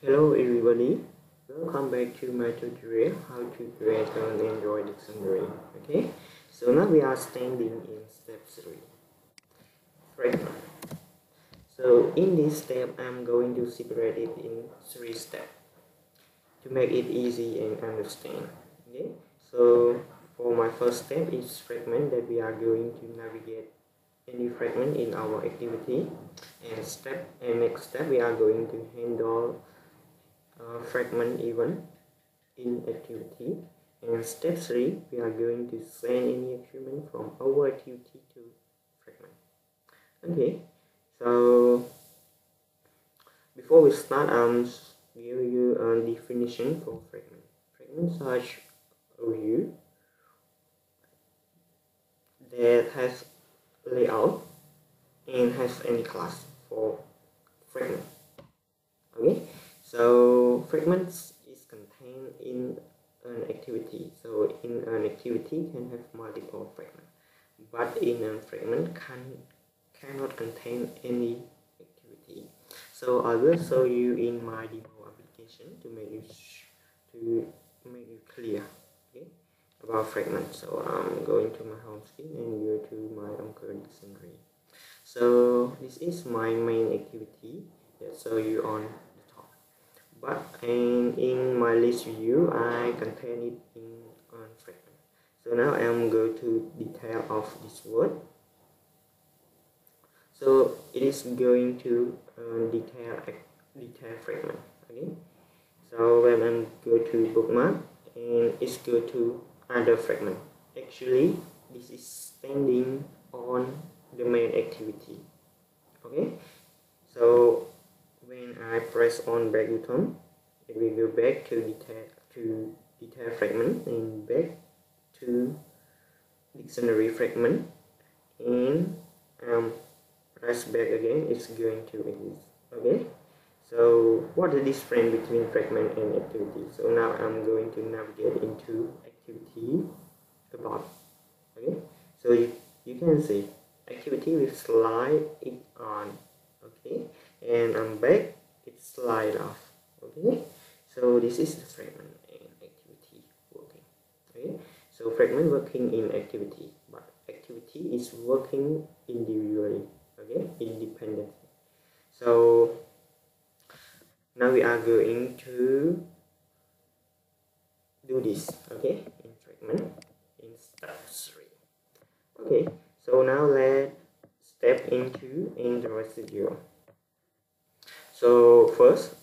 Hello everybody, welcome back to my tutorial how to create an Android dictionary. Okay, so now we are standing in step 3. Fragment. So in this step, I'm going to separate it in three steps to make it easy and understand. Okay, so for my first step is fragment that we are going to navigate any fragment in our activity and step and next step we are going to handle uh, fragment event in activity. And step 3 we are going to send any argument from our activity to fragment. Okay so before we start i'm give you a definition for fragment. Fragment such a view that has layout and has any class for fragment. Okay so fragments is contained in an activity. So in an activity can have multiple fragments. But in a fragment can cannot contain any activity. So i will show you in my demo application to make you to make you clear okay about fragments. So i'm going to my home screen and go to my Angkor dictionary so this is my main activity that show you on but and in my list view i contain it in on fragment so now i'm go to detail of this word. So it is going to uh, detail detail fragment okay? So when I'm go to bookmark and it's go to other fragment. Actually this is standing on the main activity okay? So when I press on back button it will go back to detail to detail fragment and back to dictionary fragment and um, press back again it's going to exist okay? So what is the difference between fragment and activity? So now I'm going to navigate into activity about okay? So you, you can see activity will slide it on okay and I'm back it slide off okay? So this is the fragment and activity working okay? So fragment working in activity but activity is working individually okay? Independently. So now we are going to do this okay? In fragment in step 3 okay so now let's step into Android Studio so first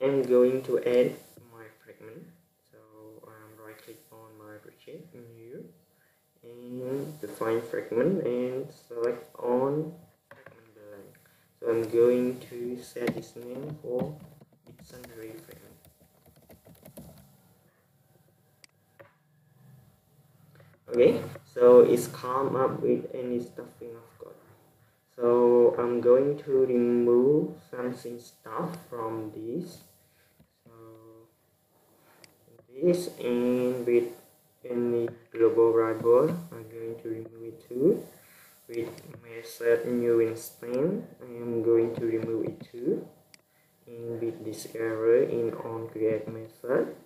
I'm going to add my fragment. So um, I'm right click on my project new and define fragment and select on fragment blank so I'm going to set this name for dictionary fragment. Okay so it's come up with any stuffing of code so I'm going to remove something stuff from this. So this and with any global variable I'm going to remove it too. With method new instance I am going to remove it too. And with this error in on create method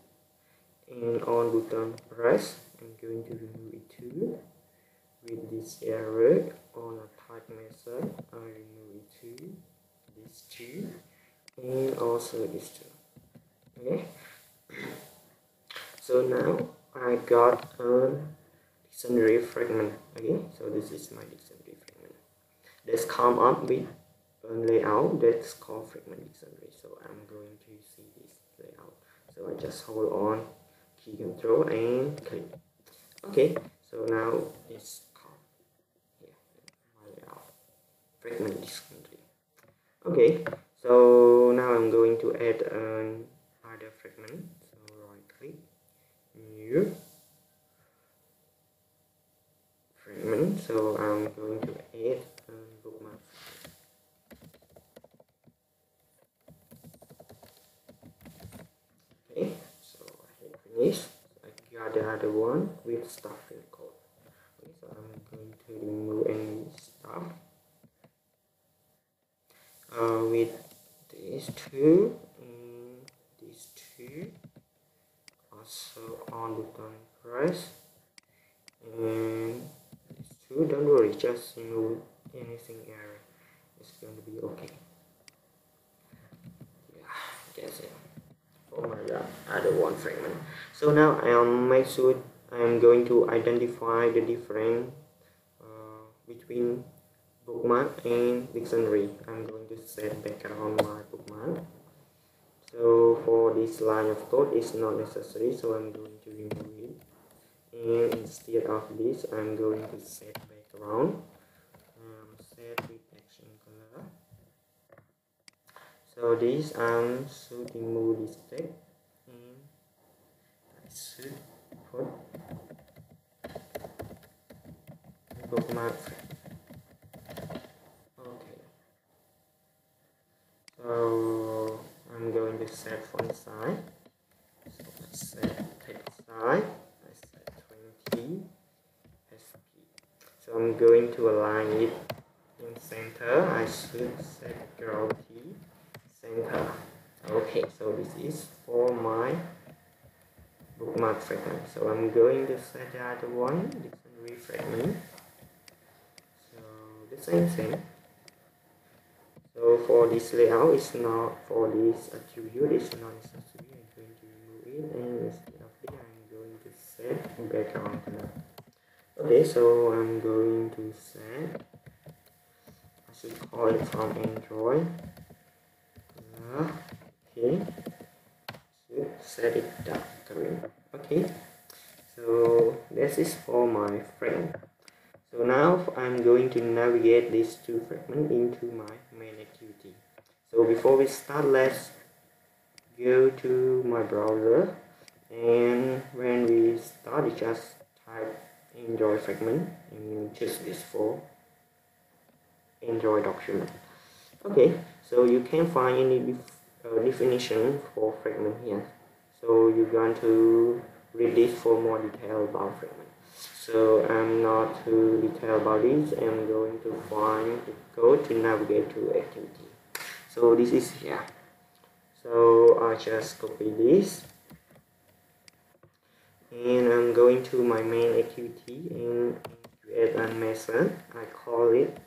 and on button press I'm going to remove it too. With this error method I remove it too this two and also this two. Okay? So now I got a dictionary fragment okay? So this is my dictionary fragment. Let's come up with a layout that's called fragment dictionary so I'm going to see this layout. So I just hold on key control and click. Okay? So now it's called here my layout fragment okay so now I'm going to add an other fragment so right click new fragment so I'm going to add a bookmark okay so I hit finish the other one with stuff in code okay, so I'm going to remove any stuff uh, with these two also on button press and these two don't worry just remove anything error it's going to be okay. Yeah that's it oh my god other one fragment. So now i'll make sure i'm going to identify the difference uh, between bookmark and dictionary. I'm going to set background my bookmark. So for this line of code it's not necessary so i'm going to remove it. And instead of this i'm going to set background um, set with action color. So this i'm should remove this text and i should put bookmark okay so i'm going to set font size so let's set text size I set 20 sp so I'm going to align it in center. I should set gravity center. Okay so this is for my bookmark fragment. So I'm going to set the other one. Dictionary fragment so the same thing so for this layout it's not for this attribute it's not necessary. I'm going to remove it and instead of this I'm going to set background color okay so I'm going to set. I should call it from Android. Uh, okay. Should set it dark green okay. So this is for my frame. So now I'm going to navigate these two fragments into my before we start let's go to my browser. And when we start we just type Android fragment and choose this for Android document. Okay so you can find any uh, definition for fragment here. So you're going to read this for more detail about fragment. So I'm not too detailed about this. I'm going to find the code to navigate to activity so this is here so I just copy this. And I'm going to my main activity and create a method I call it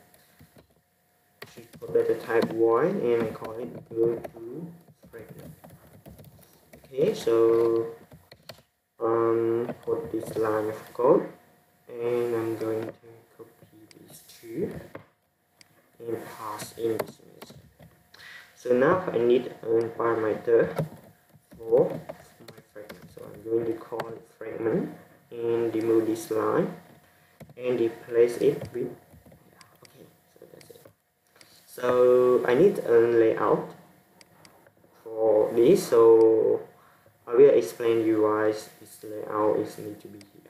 put data type void and I call it go to fragment okay so um put this line of code and I'm going to copy these two and pass in this method so now I need a parameter for my fragment. So I'm going to call it fragment and remove this line and replace it with okay so that's it. So I need a layout for this. So I will explain you guys this layout is need to be here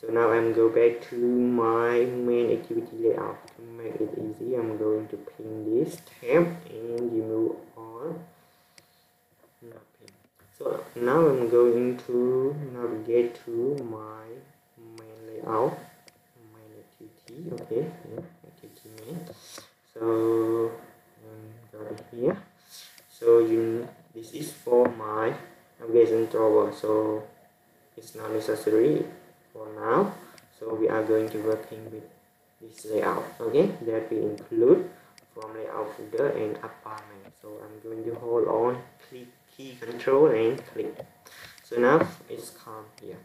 so now I'm go back to my main activity layout. To make it easy. I'm going to pin this tab and remove all. Nothing so now I'm going to navigate to my main layout. Main activity. Okay. Yeah, activity main. So um, go here. So you this is for my navigation tower. So it's not necessary for now. So we are going to working with this layout okay? That we include from layout folder and apartment. So I'm going to hold on click key control and click. So now it's come here.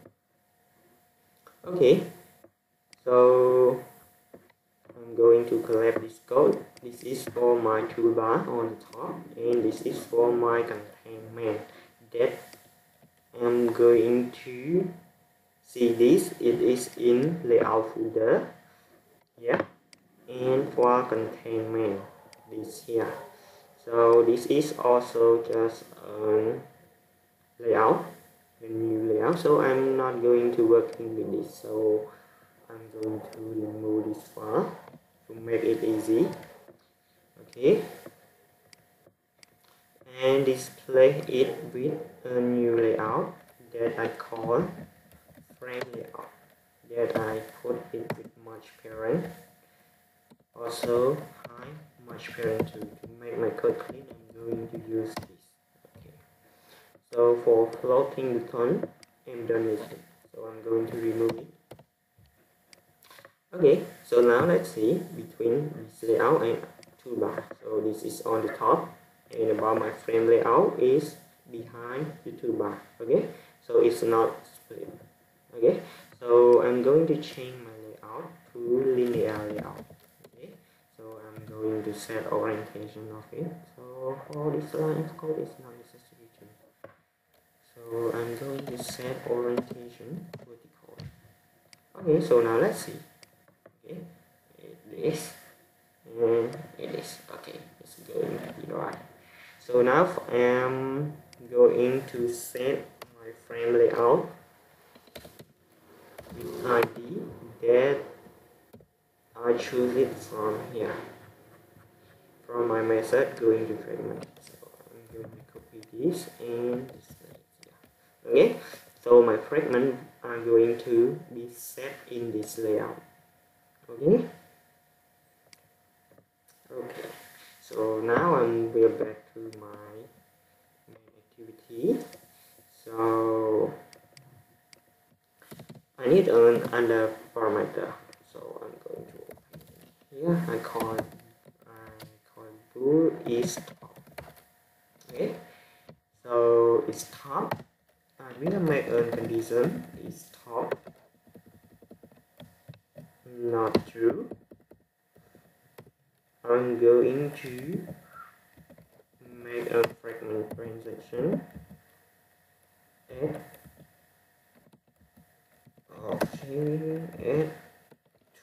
Okay. So I'm going to collect this code this is for my toolbar on the top and this is for my content main. That I'm going to see this it is in layout folder yeah. And for content main this here. So this is also just a layout a new layout. So I'm not going to working with this. So I'm going to remove this file to make it easy. Okay. And display it with a new layout that I call frame layout that I put it with match parent. Also high match parent to, to make my code clean I'm going to use this. Okay. So for floating button I'm done with it. So I'm going to remove it. Okay so now let's see between this layout and toolbar so this is on the top and about my frame layout is behind the toolbar okay? So it's not split okay so I'm going to change my layout to linear layout okay? So I'm going to set orientation of it so for this line code is not necessary to so I'm going to set orientation vertical. Okay so now let's see. Okay it is and it is. Okay it's going to be right. So now I'm going to set my frame layout ID that I choose it from here. From my method going to fragment so I'm going to copy this and this here. Okay? So my fragment are going to be set in this layout. Okay? Okay. So now I'm will back to my activity. So I need an under parameter so I'm going to open here. I call I call bool is top. Okay so it's top. I will make a condition is top. Not true. I'm going to make a fragment transaction. Add okay add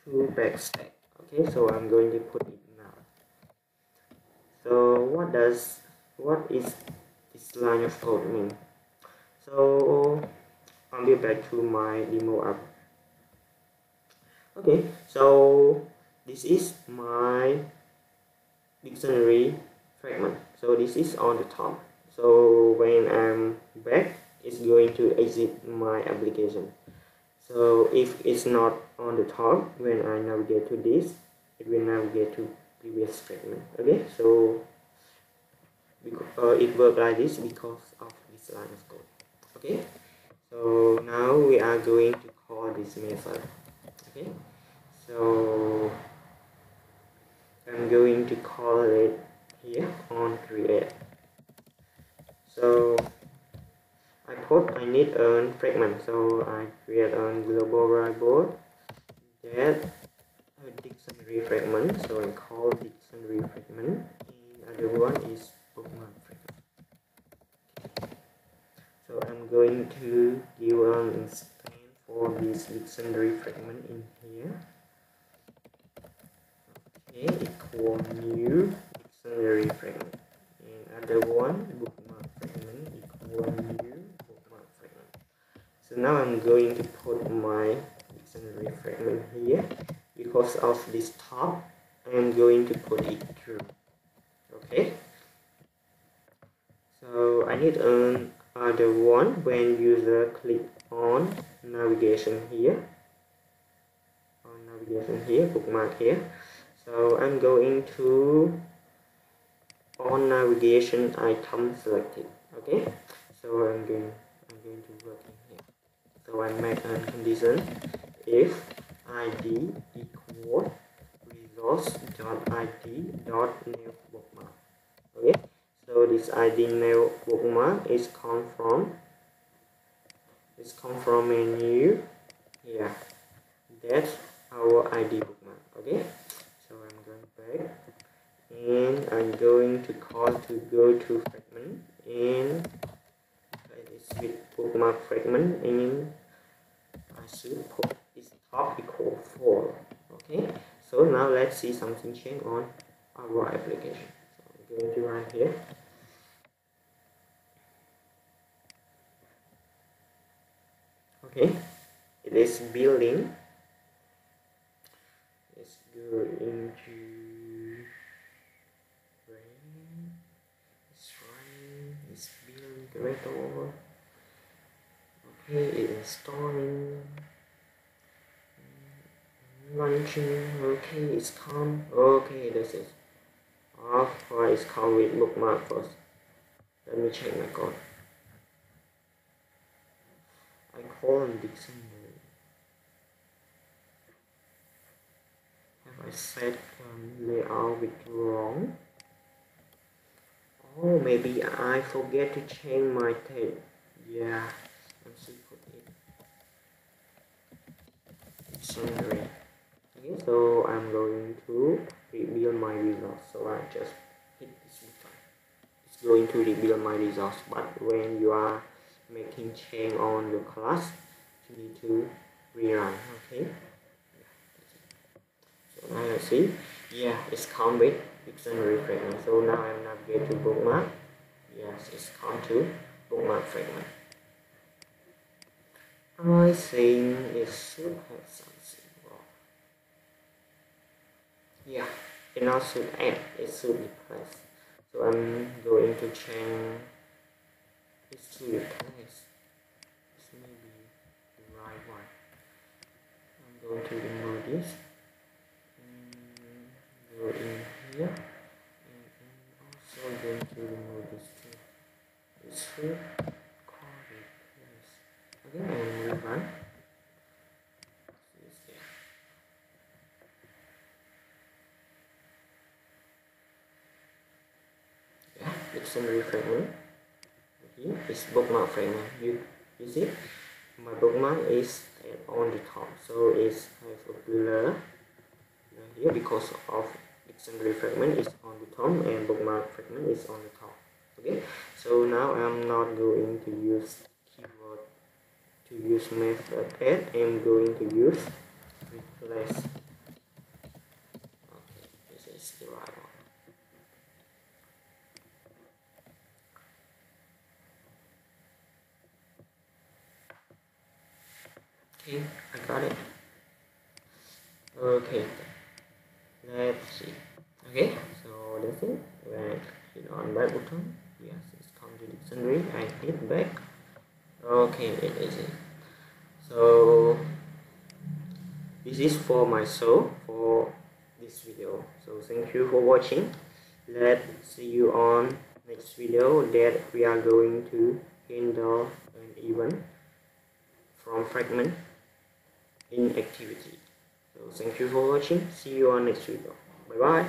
to backstack okay so I'm going to put it now. So what does what is this line of code mean? So I'll be back to my demo app. Okay so this is my dictionary fragment. So this is on the top. So when I'm back it's going to exit my application so if it's not on the top when I navigate to this it will navigate to previous statement okay? So uh, it works like this because of this line of code okay? So now we are going to call this method okay? So I'm going to call it here on create. So need a fragment. So I create a global variable that a dictionary fragment so I call dictionary fragment and other one is bookmark fragment. So I'm going to give an instance for this dictionary fragment in here. Okay equal new dictionary fragment and other one bookmark fragment equal new now I'm going to put my dictionary fragment here because of this top. I'm going to put it through. Okay? So I need an other one when user click on navigation here. On navigation here bookmark here. So I'm going to on navigation item selected. Okay? So I'm going I'm going to work so I make a condition if id equal resource dot id dot new bookmark okay? So this id new bookmark is come from is come from menu here that's our id bookmark okay? So i'm going back and I'm going to call to go to fragment and this with bookmark fragment and I should put this top equal 4 okay? So now let's see something change on our application. So I'm going to run here. Okay. It is building. Let's go into generator over. Okay it is installing launching okay it's come okay this is off why it's come with bookmark first let me check my code colon dictionary. Have I set um, layout with wrong? Oh, maybe I forget to change my tape. Yeah, I should put. So I'm going to reveal my results. So I just hit this button. It's going to reveal my results. But when you are making change on your class, you need to rerun. Okay. So now let's see. Yeah, it's come with dictionary fragment. So now I'm navigate to bookmark. Yes, it's come to bookmark fragment. I think it should have something wrong. Yeah, it now should add, it should replace. So I'm going to change this to replace. This may be the right one. I'm going to remove this. Mm, go in here. And I'm also going to remove this too. This should call replace. Okay, and move on. This there. Yeah, dictionary fragment. it's bookmark fragment. You you see, my bookmark is on the top, so it's have a blur here because of dictionary fragment is on the top and bookmark fragment is on the top. Okay, so now I'm not going to use keyword to use method add. I'm going to use replace. Okay, this is the right Okay, I got it. Okay, let's see. Okay, so that's it. When I hit on back button, yes, it's come to dictionary. I hit back. Okay, it is it. So this is for my show for this video. So thank you for watching. Let's see you on next video that we are going to handle an event from fragment in activity. So thank you for watching. See you on next video. Bye bye.